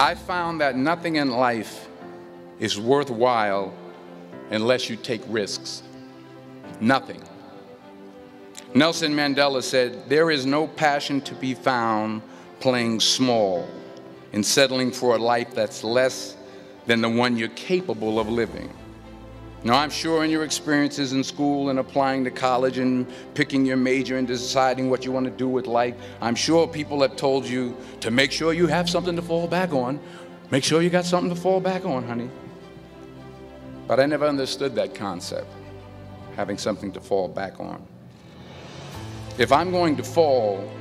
I found that nothing in life is worthwhile unless you take risks. Nothing. Nelson Mandela said, There is no passion to be found playing small and settling for a life that's less than the one you're capable of living. Now, I'm sure in your experiences in school and applying to college and picking your major and deciding what you want to do with life, I'm sure people have told you to make sure you have something to fall back on. Make sure you got something to fall back on, honey. But I never understood that concept, having something to fall back on. If I'm going to fall,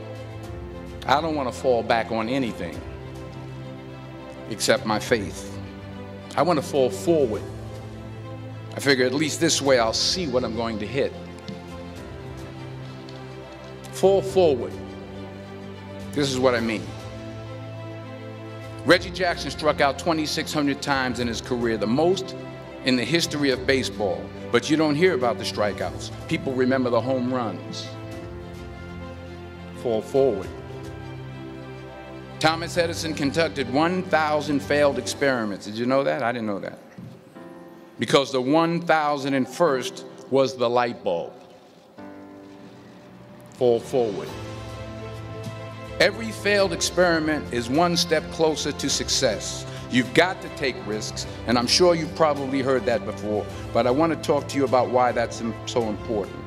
I don't want to fall back on anything except my faith. I want to fall forward I figure at least this way I'll see what I'm going to hit. Fall forward. This is what I mean. Reggie Jackson struck out 2,600 times in his career, the most in the history of baseball. But you don't hear about the strikeouts. People remember the home runs. Fall forward. Thomas Edison conducted 1,000 failed experiments. Did you know that? I didn't know that because the 1001st was the light bulb. Fall forward. Every failed experiment is one step closer to success. You've got to take risks, and I'm sure you've probably heard that before, but I want to talk to you about why that's so important.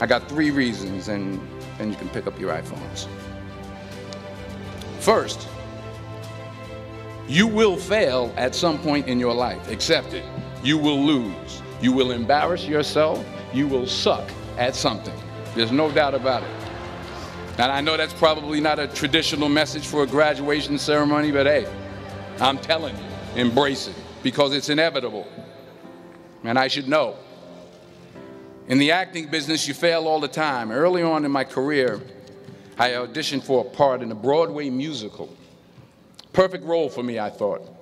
I got three reasons, and then you can pick up your iPhones. First, you will fail at some point in your life. Accept it. You will lose. You will embarrass yourself. You will suck at something. There's no doubt about it. And I know that's probably not a traditional message for a graduation ceremony, but hey, I'm telling you, embrace it because it's inevitable. And I should know. In the acting business, you fail all the time. Early on in my career, I auditioned for a part in a Broadway musical. Perfect role for me, I thought.